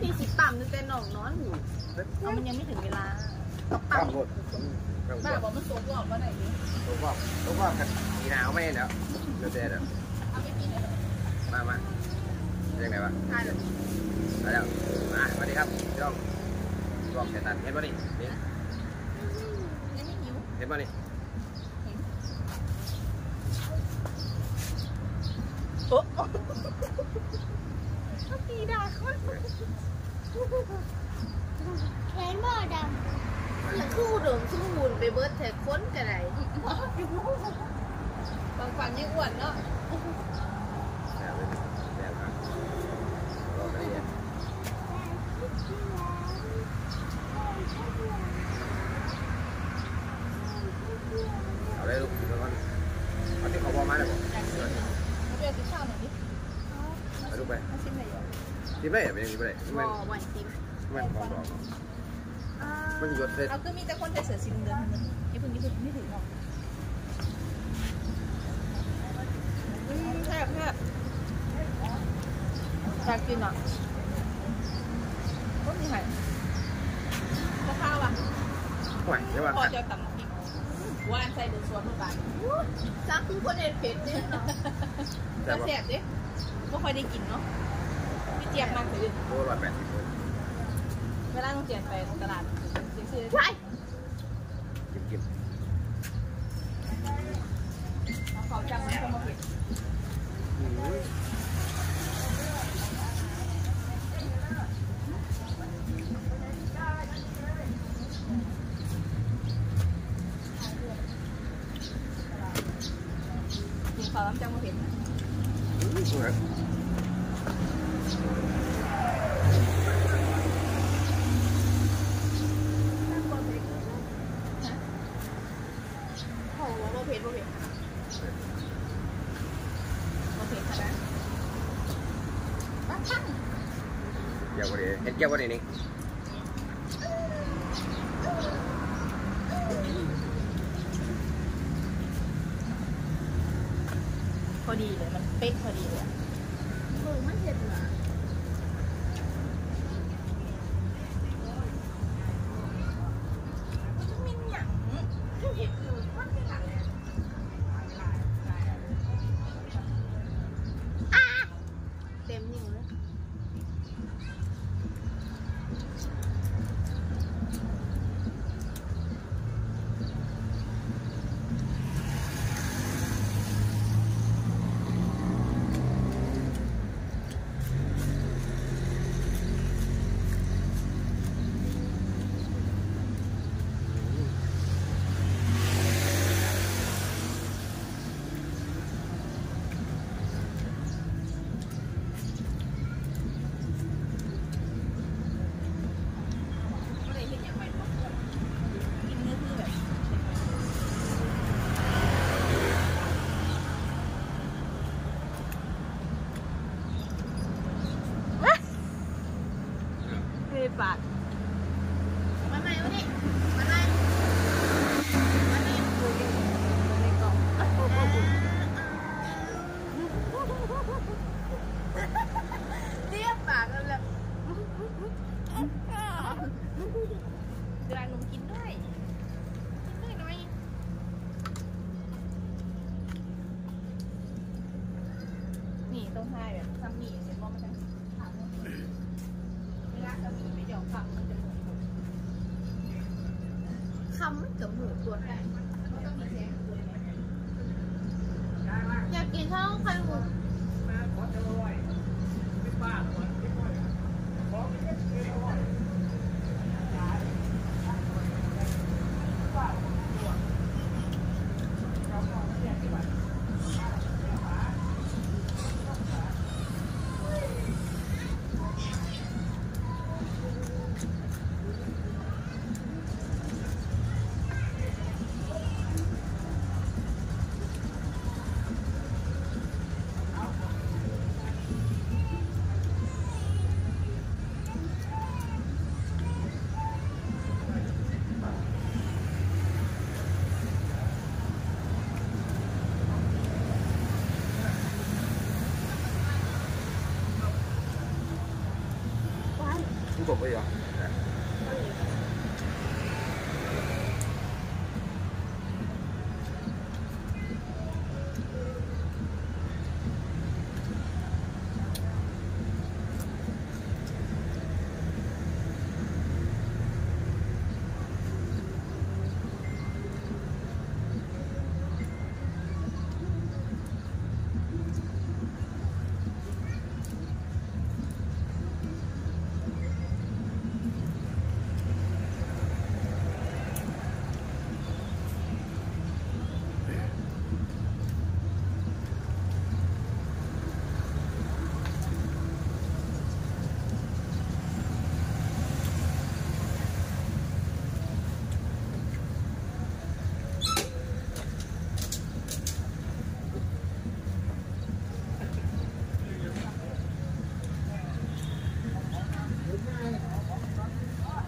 ที่สิปั๊มตั้งแต่น้องนอนอยู่เอามันยังไม่ถึงเวลาก็ปั๊ข้ามมหมดข้ามหมบ้าดบอกมันสูงกว่าเมื่อไหร่ดิตัวว่าตัวว่ากันมีหนาวไหมเดี๋ยวเดี๋ยวเดี๋ยวเอาไม่กินเลยมามาเรียกไงวะใช่เลยมาแล้วมาสวัสดีครับพี่น้องกล้องเสตันเห็นป่ะนี่นี่ยังไม่หิวเห็นป่ะนี่โอ้ ตีด่าเขาแขนบ่ดแล้วคู่เดิมสู้หุ่นไปเบิร์ดแทค้นกันไหนบางฝั่งยังอ้วนเนาะ แล้วแล้วครับรอได้ยังเอาเลยลูกเดี๋ยวก่อนเอาที่เขาบอกมาเลยบอก อยากกินเอาไปเอาสิข้าวหน่อยดิ เอาลูกไป มาชิมหน่อย กินได้เป็นยังไงได้บมันอวันชิมมันของดอกมันหยดเสร็จเอาก็มีแต่คนใส่เสื้อสีเหลืองๆนี่เพิ่งนี่เพิ่งไม่ถึงหรอกอืมแซ่บแซ่บอยากกินอะก็มีไข่ข้าวอะห่วยใช่ป่ะพอจะตำพริกหวานใส่เดือดสวนลงไปซักคือคนเอ็นเผ็ดเนี่ยเนาะแต่ก็ว่าแซ่บดิไม่ค่อยได้กินเนาะพี่ เจี๊ยบมากเลยโอ้ร้อยแปดสิบคนเวลาต้องเจียนไปตลาดซื้อใช่กินกินเขาจำมันก็มาเผ็ดกินข้าวน้ำจังมาเผ็ดนสวย โอ้โหมาเผ็ดมาเผ็ดมาเผ็ดขนาดบ้าช่างเกี่ยวกับนี้เห็นเกี่ยวกับนี้นี่พอดีเลยมันเป๊ะพอดีเลยำมือมันเจ็บเหรอ มินหยังเผ็ดอยู่มันเป็นหลังเลยเต็มนิ้วเลย ก็เลยเห็นอย่างไรบ้างกินเนื้อคือแบบ เฮ้ยปากมาไหนวะนี่มาไหนมาไหนดูดิในกล่องเรียบปากกันแล้วเวลาหนูกินด้วยกินด้วยหน่อยนี่ต้องให้แบบทำหมี่เสร็จว่ามันจะขาดเวลาทำหมี่ไม่เดี๋ยวผักมันจะหมด คำมันเกือบหมูตัวได้มันต้องมีแสงอยากกินข้าวไข่หมูเสม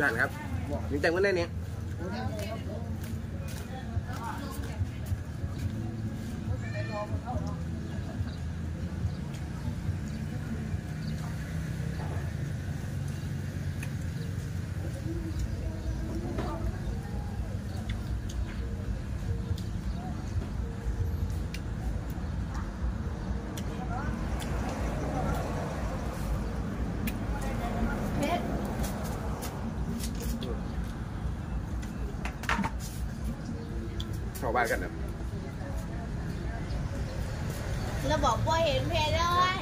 หรอนั่นครับมีแต่งวันได้เนี้ย บ้านกันนะเราบอกว่าเห็นเพจเลย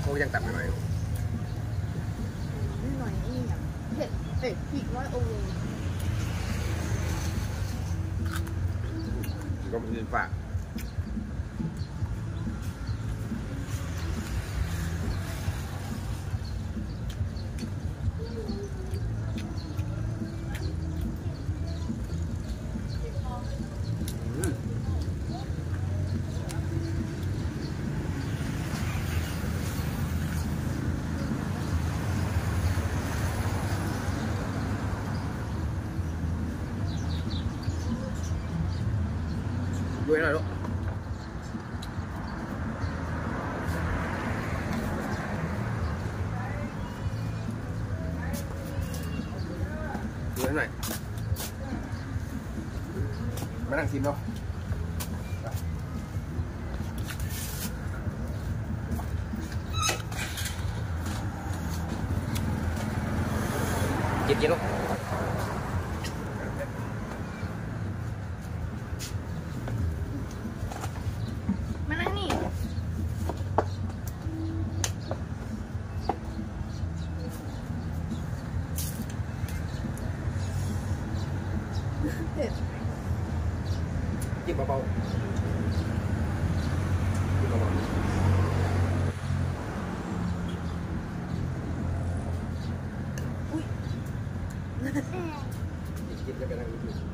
เขายังตัดไปหน่อยนี่หน่อยนี่อะเผ็ดเผ็ดพริกน้อยโอ้ยก็มี ฝาก ดูให้หน่อยลูกดูให้หน่อยมานั่ งชิมเนาะกินกินลูกมานั่งนี่กินเบา ๆกินเบาแม่ๆกิ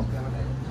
はい。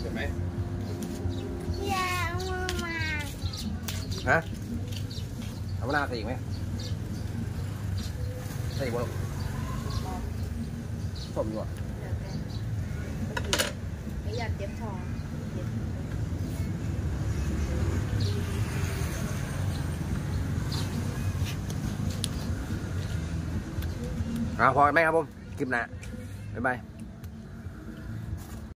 เห็นไหมอย่าเอามือมาฮะเอาเวลาใส่อีกไหมใส่อีกบ่ลูกส้มอยู่อะเดี๋ยวแกไม่อยากเจ็บท้องออ่าพอไหมครับผม kiếp nạn bye bye.